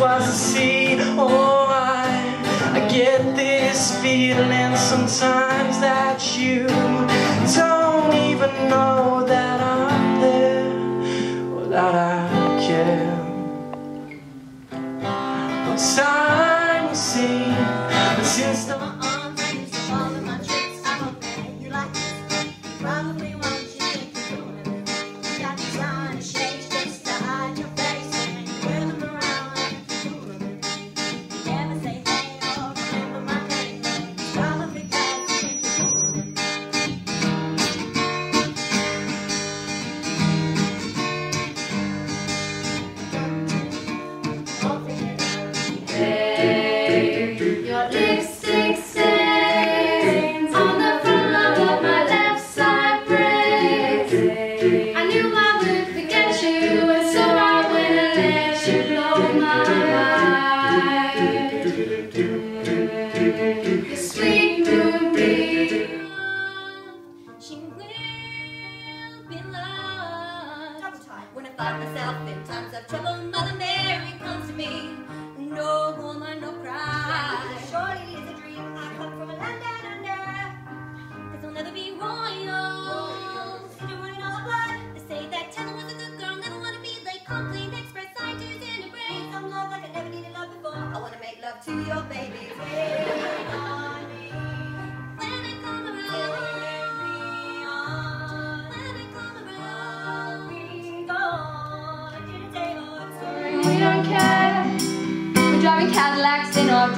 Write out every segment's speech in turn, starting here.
was a sea. Oh, I, I get this feeling, sometimes that you don't even know that I'm there or that I care. But time will see, but since the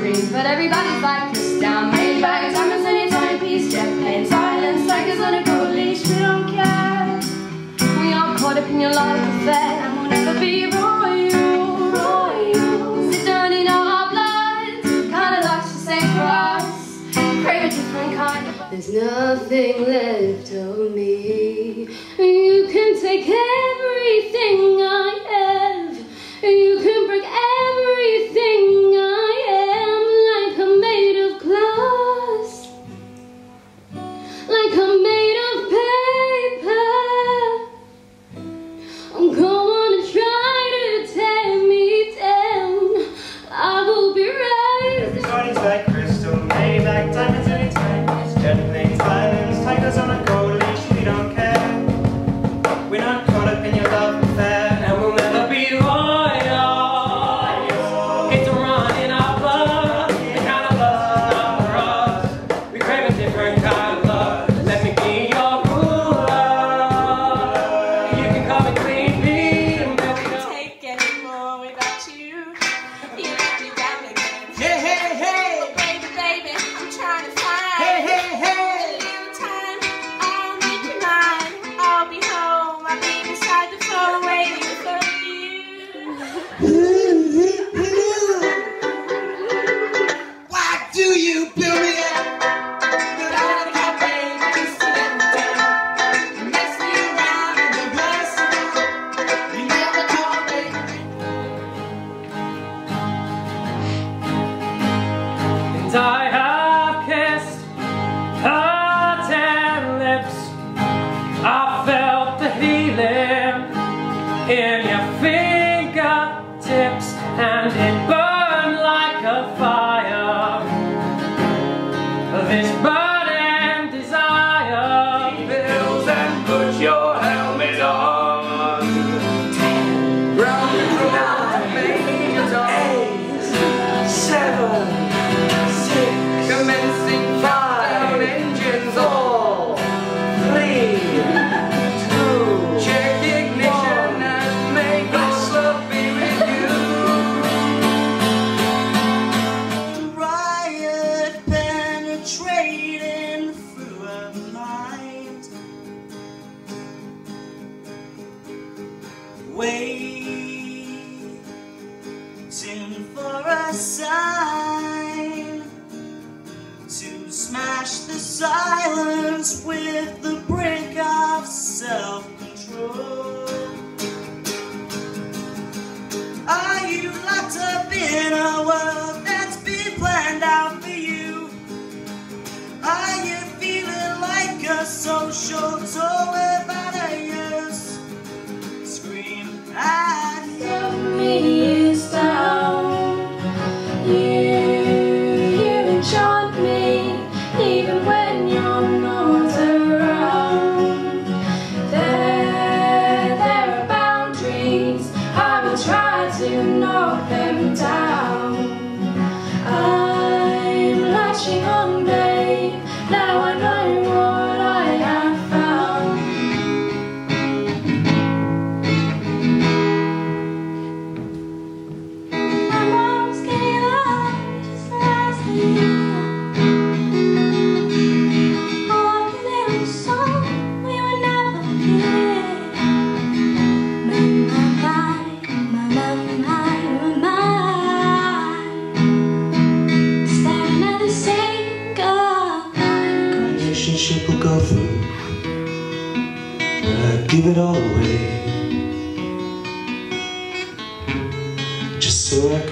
dreams But everybody's like this Now I'm made by a diamonds and a tiny piece Jeff paint silence like on a gold leash. We don't care. We are caught up in your life affair. And we'll never be royal, royal. It's done in our blood. Kinda like to say for us. Crave a different kind There's nothing left of me. You can take everything I Detonate violence, tigers on a gold leash, we don't care. We're not caught up in your love affair, and we'll never be loyal. Run in our blood, the kind of not for us. We crave a different kind of love. Let me be your ruler. You can. I can't take anymore without you. silence with the break of self-control. longer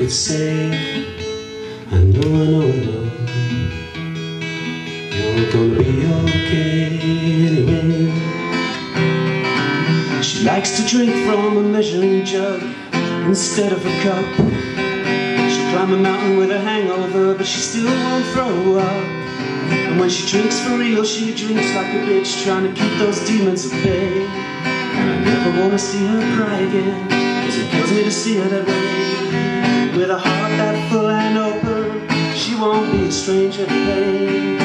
could say, I know, I know, I know. You're gonna be okay anyway. She likes to drink from a measuring jug instead of a cup. She'll climb a mountain with a hangover, but she still won't throw up. And when she drinks for real, she drinks like a bitch, trying to keep those demons at bay. And I never wanna see her cry again, cause it kills me to see her that way. With a heart that full and open, she won't be a stranger to pain.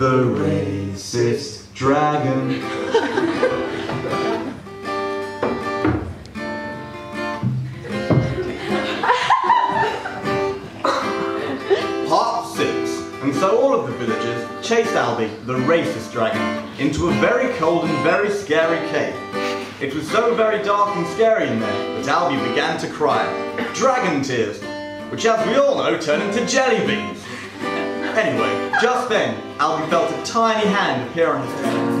The racist dragon. Part 6. And so all of the villagers chased Albie, the racist dragon, into a very cold and very scary cave. It was so very dark and scary in there that Albie began to cry. Dragon tears, which as we all know turn into jelly beans. Anyway, just then, Albie felt a tiny hand appear on his head.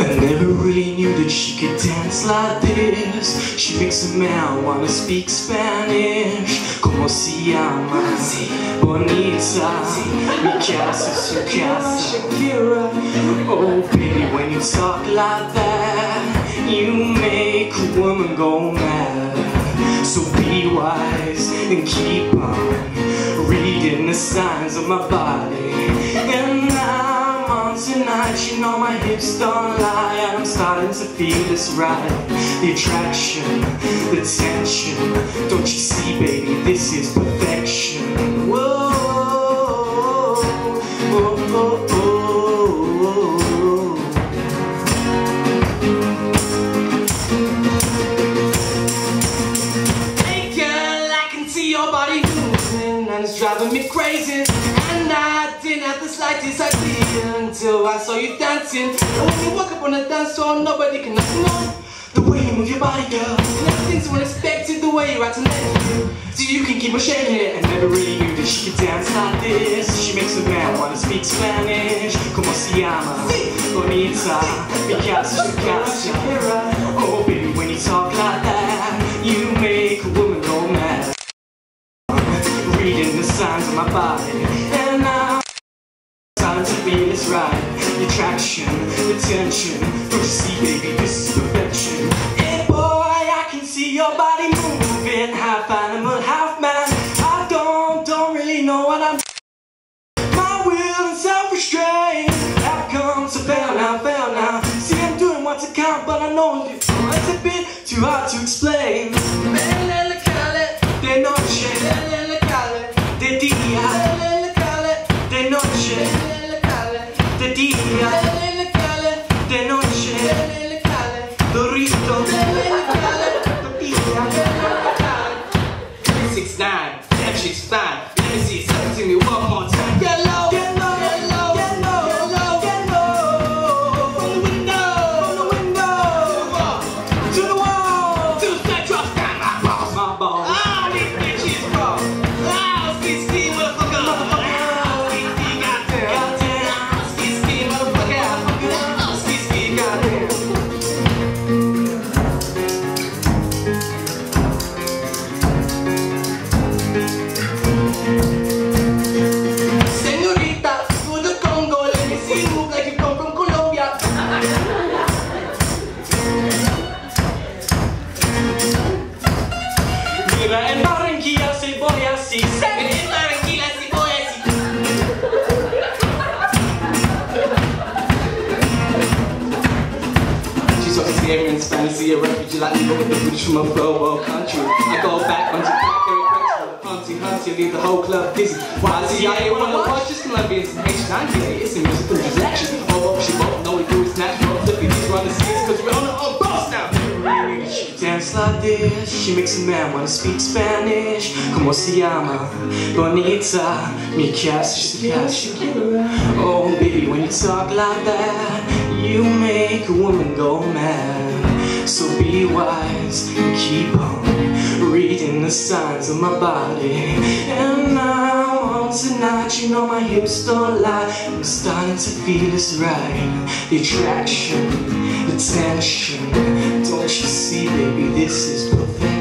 I never really knew that she could dance like this. She makes a man wanna speak Spanish. Como se llama? Bonita. Mi casa, su casa. Shakira. Oh, baby, when you talk like that, you make a woman go mad. So be wise and keep on reading the signs of my body. And I'm on tonight, you know my hips don't lie. And I'm starting to feel this right. The attraction, the tension. Don't you see, baby, this is perfection. Whoa, whoa, whoa, and it's driving me crazy. And I didn't have the slightest idea until I saw you dancing. And when you walk up on the dance floor, nobody can know the way you move your body, girl. And everything's unexpected, the way you're acting like So you can keep on shaking it. And never really knew that she could dance like this. She makes a man wanna speak Spanish. Como se llama? Bonita. Mi casa, su casa. Oh, baby, when you talk like a count, but I know it's bit too hard to explain. Syrians, see a refugee like me, but with the British from a third world country. I go back on Japan, carry cracks for the Humpty Humpty, leave the whole club dizzy. Why CIA wanna watch just Colombians and Haitians? It's a musical transaction. Oh, oh, she both know we do is natural. Flippy, these run the seas, cause we're on our own boss now. She dance like this, she makes a man wanna speak Spanish. Como se llama? Bonita, mi casa, casa. Oh, baby, when you talk like that, you make a woman go mad. So be wise and keep on reading the signs of my body. And now on tonight, you know my hips don't lie. I'm starting to feel it's right. The attraction, the tension. Don't you see, baby, this is perfect.